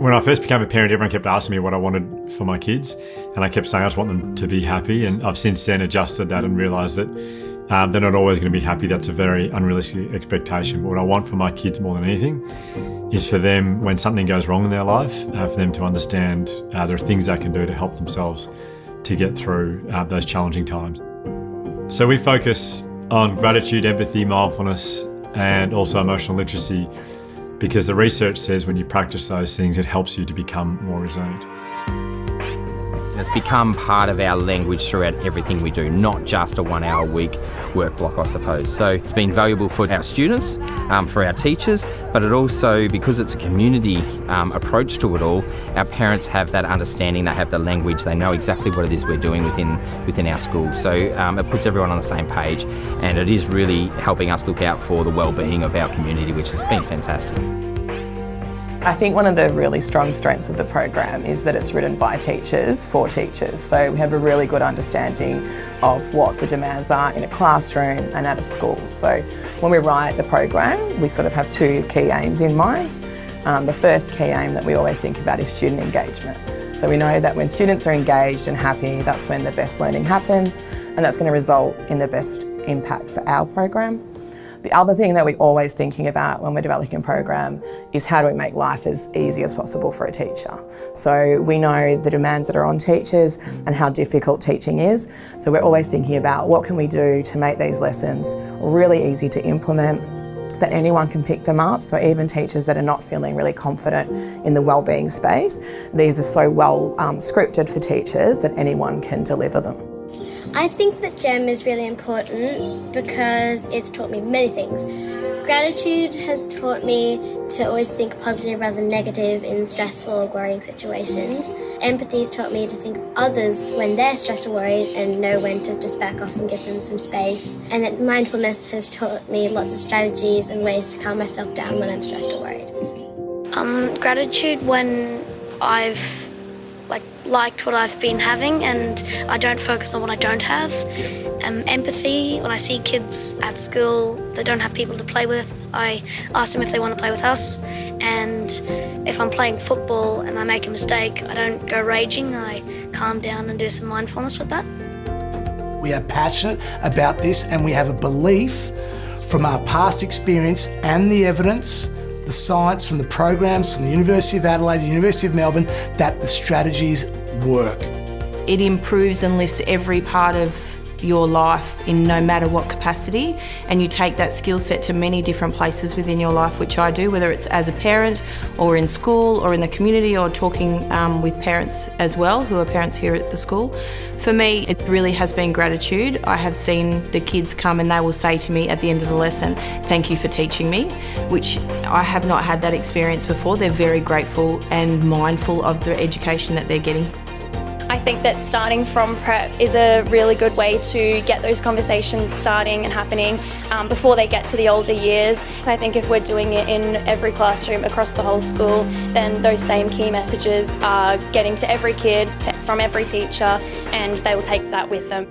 When I first became a parent, everyone kept asking me what I wanted for my kids, and I kept saying I just want them to be happy. And I've since then adjusted that and realised that um, they're not always going to be happy. That's a very unrealistic expectation. But what I want for my kids more than anything is for them, when something goes wrong in their life, uh, for them to understand uh, there are things they can do to help themselves to get through uh, those challenging times. So we focus on gratitude, empathy, mindfulness, and also emotional literacy because the research says when you practice those things, it helps you to become more resilient. It's become part of our language throughout everything we do, not just a one hour a week work block, I suppose. So it's been valuable for our students, um, for our teachers, but it also, because it's a community um, approach to it all, our parents have that understanding, they have the language, they know exactly what it is we're doing within, within our school. So um, it puts everyone on the same page and it is really helping us look out for the well-being of our community, which has been fantastic. I think one of the really strong strengths of the program is that it's written by teachers for teachers. So we have a really good understanding of what the demands are in a classroom and at a school. So when we write the program, we sort of have two key aims in mind. Um, the first key aim that we always think about is student engagement. So we know that when students are engaged and happy, that's when the best learning happens and that's going to result in the best impact for our program. The other thing that we're always thinking about when we're developing a program is how do we make life as easy as possible for a teacher. So we know the demands that are on teachers and how difficult teaching is. So we're always thinking about what can we do to make these lessons really easy to implement that anyone can pick them up. So even teachers that are not feeling really confident in the wellbeing space, these are so well um, scripted for teachers that anyone can deliver them. I think that GEM is really important because it's taught me many things. Gratitude has taught me to always think positive rather than negative in stressful or worrying situations. Empathy has taught me to think of others when they're stressed or worried and know when to just back off and give them some space. And that mindfulness has taught me lots of strategies and ways to calm myself down when I'm stressed or worried. Um, gratitude when I've like liked what I've been having and I don't focus on what I don't have. Um, empathy, when I see kids at school that don't have people to play with, I ask them if they want to play with us. And if I'm playing football and I make a mistake, I don't go raging, I calm down and do some mindfulness with that. We are passionate about this and we have a belief from our past experience and the evidence the science from the programs from the University of Adelaide, the University of Melbourne, that the strategies work. It improves and lifts every part of your life in no matter what capacity and you take that skill set to many different places within your life which I do whether it's as a parent or in school or in the community or talking um, with parents as well who are parents here at the school. For me it really has been gratitude. I have seen the kids come and they will say to me at the end of the lesson thank you for teaching me which I have not had that experience before. They're very grateful and mindful of the education that they're getting. I think that starting from prep is a really good way to get those conversations starting and happening um, before they get to the older years. I think if we're doing it in every classroom across the whole school, then those same key messages are getting to every kid, to, from every teacher, and they will take that with them.